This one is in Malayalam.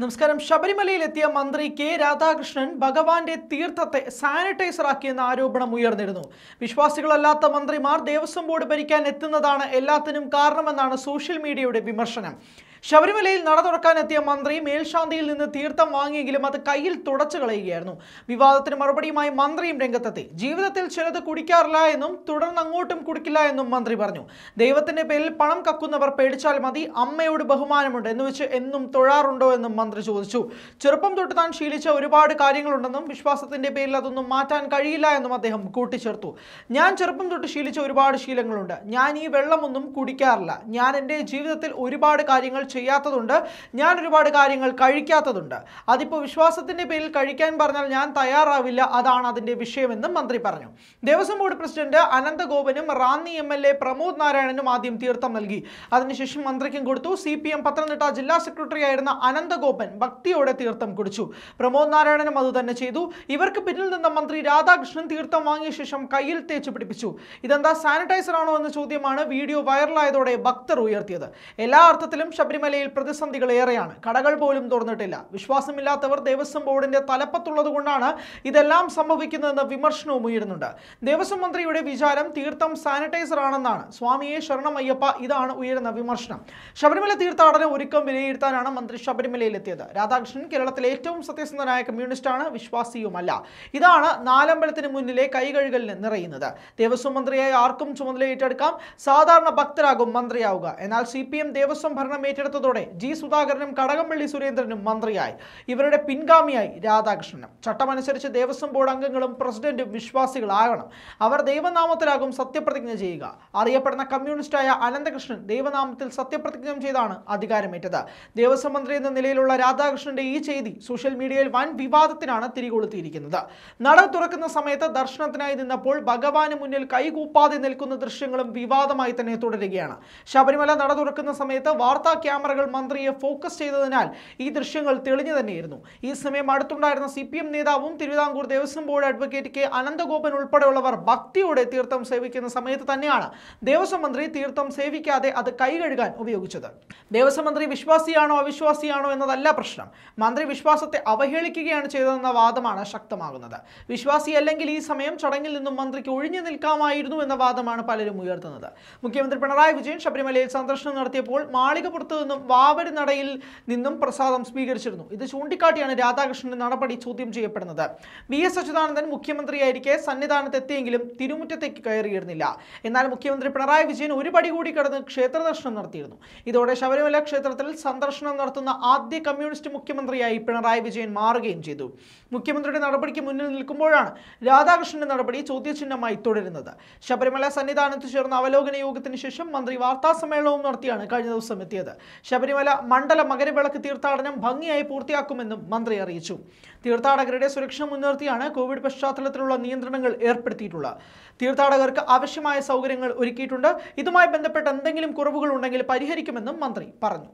നമസ്കാരം. ശബരിമലയിലെത്തിയ മന്ത്രി കെ രാധാകൃഷ്ണൻ ഭഗവാന്റെ തീർത്ഥത്തെ സാനിറ്റൈസർ ആക്കിയെന്ന ആരോപണം ഉയർന്നിരുന്നു. വിശ്വാസികളല്ലാത്ത മന്ത്രിമാർ ദേവസ്വം ബോർഡ് ഭരിക്കാൻ എത്തുന്നതാണ് എല്ലാത്തിനും കാരണമെന്നാണ് സോഷ്യൽ മീഡിയയുടെ വിമർശനം. ശബരിമലയിൽ നട തുറക്കാനെത്തിയ മന്ത്രി മേൽശാന്തിയിൽ നിന്ന് തീർത്ഥം വാങ്ങിയെങ്കിലും അത് കയ്യിൽ തുടച്ചു കളയുകയായിരുന്നു. വിവാദത്തിന് മറുപടിയുമായി മന്ത്രിയും രംഗത്തെത്തി. ജീവിതത്തിൽ ചിലത് കുടിക്കാറില്ല എന്നും തുടർന്ന് അങ്ങോട്ടും കുടിക്കില്ല എന്നും മന്ത്രി പറഞ്ഞു. ദൈവത്തിന്റെ പേരിൽ പണം കക്കുന്നവർ പേടിച്ചാൽ മതി അമ്മയോട് ബഹുമാനമുണ്ട് എന്ന് വെച്ച് എന്നും തൊഴാറുണ്ടോ എന്നും മന്ത്രി ചോദിച്ചു. ചെറുപ്പം തൊട്ട് താൻ ശീലിച്ച ഒരുപാട് കാര്യങ്ങളുണ്ടെന്നും വിശ്വാസത്തിന്റെ പേരിൽ അതൊന്നും മാറ്റാൻ കഴിയില്ല എന്നും അദ്ദേഹം കൂട്ടിച്ചേർത്തു. ഞാൻ ചെറുപ്പം തൊട്ട് ശീലിച്ച ഒരുപാട് ശീലങ്ങളുണ്ട്. ഞാൻ ഈ വെള്ളമൊന്നും കുടിക്കാറില്ല. ഞാൻ എന്റെ ജീവിതത്തിൽ ഒരുപാട് കാര്യങ്ങൾ ചെയ്യാത്തതുണ്ട്. ഞാൻ ഒരുപാട് കാര്യങ്ങൾ കഴിക്കാത്തതുണ്ട്. അതിപ്പോൾ വിശ്വാസത്തിന്റെ പേരിൽ കഴിക്കാൻ പറഞ്ഞാൽ ഞാൻ തയ്യാറാവില്ല. അതാണ് അതിന്റെ വിഷയമെന്നും മന്ത്രി പറഞ്ഞു. Devaswom board president അനന്തഗോപനും Ranni M L A Pramod നാരായണനും ആദ്യം തീർത്ഥം നൽകി. അതിനുശേഷം മന്ത്രിക്കും കൊടുത്തു. സി പി എം പത്തനംതിട്ട ജില്ലാ സെക്രട്ടറി ആയിരുന്ന അനന്തഗോപൻ ഭക്തിയോടെ തീർത്ഥം കുടിച്ചു. പ്രമോദ് നാരായണനും അതുതന്നെ ചെയ്തു. ഇവർക്ക് പിന്നിൽ നിന്ന മന്ത്രി രാധാകൃഷ്ണൻ തീർത്ഥം വാങ്ങിയ ശേഷം കയ്യിൽ തേച്ച് പിടിപ്പിച്ചു. ഇതെന്താ സാനിറ്റൈസർ ആണോ എന്ന ചോദ്യമാണ് വീഡിയോ വൈറലായതോടെ ഭക്തർ ഉയർത്തിയത്. എല്ലാ അർത്ഥത്തിലും ശബരിമലയിൽ പ്രതിസന്ധികൾ ഏറെയാണ്. കടകൾ പോലും തുറന്നിട്ടില്ല. വിശ്വാസമില്ലാത്തവർ ദേവസ്വം ബോർഡിന്റെ തലപ്പത്തുള്ളത് കൊണ്ടാണ് ഇതെല്ലാം സംഭവിക്കുന്നതെന്ന് വിമർശനവും ഉയരുന്നുണ്ട്. ദേവസ്വം മന്ത്രിയുടെ വിചാരം തീർത്ഥം സാനിറ്റൈസർ ആണെന്നാണ്. സ്വാമിയെ ശരണമയ്യപ്പ ഇതാണ് ഉയരുന്ന വിമർശനം. ശബരിമല തീർത്ഥാടന ഒരുക്കം വിലയിരുത്താനാണ് മന്ത്രി ശബരിമലയിലെത്തിയത്. രാധാകൃഷ്ണൻ കേരളത്തിലെ ഏറ്റവും സത്യസന്ധനായ കമ്മ്യൂണിസ്റ്റാണ്. വിശ്വാസിയുമല്ല. ഇതാണ് നാലമ്പലത്തിന് മുന്നിലെ കൈകഴുകലിന് നിറയുന്നത്. ദേവസ്വം മന്ത്രിയായി ആർക്കും ചുമതല ഏറ്റെടുക്കാം സാധാരണ ഭക്തരാകും മന്ത്രിയാവുക. എന്നാൽ സി പി എം ദേവസ്വം ഭരണം ഏറ്റെടുത്തതോടെ ജി സുധാകരനും കടകംപള്ളി സുരേന്ദ്രനും മന്ത്രിയായി. ഇവരുടെ പിൻഗാമിയായി രാധാകൃഷ്ണനും. ചട്ടമനുസരിച്ച് ദേവസ്വം ബോർഡ് അംഗങ്ങളും പ്രസിഡന്റും വിശ്വാസികളാകണം. അവർ ദൈവനാമത്തിലാകും സത്യപ്രതിജ്ഞ ചെയ്യുക. അറിയപ്പെടുന്ന കമ്മ്യൂണിസ്റ്റായ അനന്തകൃഷ്ണൻ ദൈവനാമത്തിൽ സത്യപ്രതിജ്ഞ ചെയ്താണ് അധികാരമേറ്റത്. ദേവസ്വം മന്ത്രി എന്ന നിലയിലുള്ള രാധാകൃഷ്ണന്റെ ഈ ചെയ്തി സോഷ്യൽ മീഡിയയിൽ വൻ വിവാദത്തിനാണ് തിരികൊളുത്തിയിരിക്കുന്നത്. നട തുറക്കുന്ന സമയത്ത് ദർശനത്തിനായി നിന്നപ്പോൾ ഭഗവാന് മുന്നിൽ കൈകൂപ്പാതെ നിൽക്കുന്ന ദൃശ്യങ്ങളും വിവാദമായി തന്നെ തുടരുകയാണ്. ശബരിമല നട തുറക്കുന്ന സമയത്ത് വാർത്താ ക്യാമറകൾ മന്ത്രിയെ ഫോക്കസ് ചെയ്തതിനാൽ ഈ ദൃശ്യങ്ങൾ തെളിഞ്ഞു തന്നെയായിരുന്നു ഈ സമയം അടുത്തുണ്ടായിരുന്ന സി നേതാവും Thiruvithamkoor Devaswom board advocate K Ananthagopan ഉൾപ്പെടെയുള്ളവർ ഭക്തിയോടെ തീർത്ഥം സേവിക്കുന്ന സമയത്ത് തന്നെയാണ് ദേവസ്വം മന്ത്രി തീർത്ഥം സേവിക്കാതെ അത് കൈകഴുകാൻ ഉപയോഗിച്ചത്. ദേവസ്വം മന്ത്രി വിശ്വാസിയാണോ അവിശ്വാസിയാണോ എന്നതല്ല പ്രശ്നം. മന്ത്രി വിശ്വാസത്തെ അവഹേളിക്കുകയാണ് ചെയ്തതെന്ന വാദമാണ് ശക്തമാകുന്നത്. വിശ്വാസി അല്ലെങ്കിൽ ഈ സമയം ചടങ്ങിൽ നിന്നും മന്ത്രിക്ക് ഒഴിഞ്ഞു നിൽക്കാമായിരുന്നു എന്ന വാദമാണ് പലരും ഉയർത്തുന്നത്. മുഖ്യമന്ത്രി പിണറായി വിജയൻ ശബരിമലയിൽ സന്ദർശനം നടത്തിയപ്പോൾ മാളികപ്പുറത്ത് നിന്നും വാവരി നടയിൽ നിന്നും പ്രസാദം സ്വീകരിച്ചിരുന്നു. ഇത് ചൂണ്ടിക്കാട്ടിയാണ് രാധാകൃഷ്ണന്റെ നടപടി ചോദ്യം ചെയ്യപ്പെടുന്നത്. വി എസ് അച്യുതാനന്ദൻ മുഖ്യമന്ത്രിയായിരിക്കെ സന്നിധാനത്ത് എത്തിയെങ്കിലും തിരുമുറ്റത്തേക്ക് കയറിയിരുന്നില്ല. എന്നാൽ മുഖ്യമന്ത്രി പിണറായി വിജയൻ ഒരു പടി കൂടി കടന്ന് ക്ഷേത്ര ദർശനം നടത്തിയിരുന്നു. ഇതോടെ ശബരിമല ക്ഷേത്രത്തിൽ സന്ദർശനം നടത്തുന്ന ആദ്യ കമ്മ്യൂണിസ്റ്റ് മുഖ്യമന്ത്രിയായി പിണറായി വിജയൻ മാറുകയും ചെയ്തു. മുഖ്യമന്ത്രിയുടെ നടപടിക്ക് മുന്നിൽ നിൽക്കുമ്പോഴാണ് രാധാകൃഷ്ണന്റെ നടപടി ചോദ്യചിഹ്നമായി തുടരുന്നത്. ശബരിമല സന്നിധാനത്ത് ചേർന്ന അവലോകന യോഗത്തിന് ശേഷം മന്ത്രി വാർത്താ സമ്മേളനവും നടത്തിയാണ് കഴിഞ്ഞ ദിവസം എത്തിയത്. ശബരിമല മണ്ഡല മകരവിളക്ക് തീർത്ഥാടനം ഭംഗിയായി പൂർത്തിയാക്കുമെന്നും മന്ത്രി അറിയിച്ചു. തീർത്ഥാടകരുടെ സുരക്ഷ മുൻനിർത്തിയാണ് കോവിഡ് പശ്ചാത്തലത്തിലുള്ള നിയന്ത്രണങ്ങൾ ഏർപ്പെടുത്തിയിട്ടുള്ളത്. തീർത്ഥാടകർക്ക് ആവശ്യമായ സൗകര്യങ്ങൾ ഒരുക്കിയിട്ടുണ്ട്. ഇതുമായി ബന്ധപ്പെട്ട് എന്തെങ്കിലും കുറവുകൾ ഉണ്ടെങ്കിൽ പരിഹരിക്കുമെന്നും മന്ത്രി പറഞ്ഞു.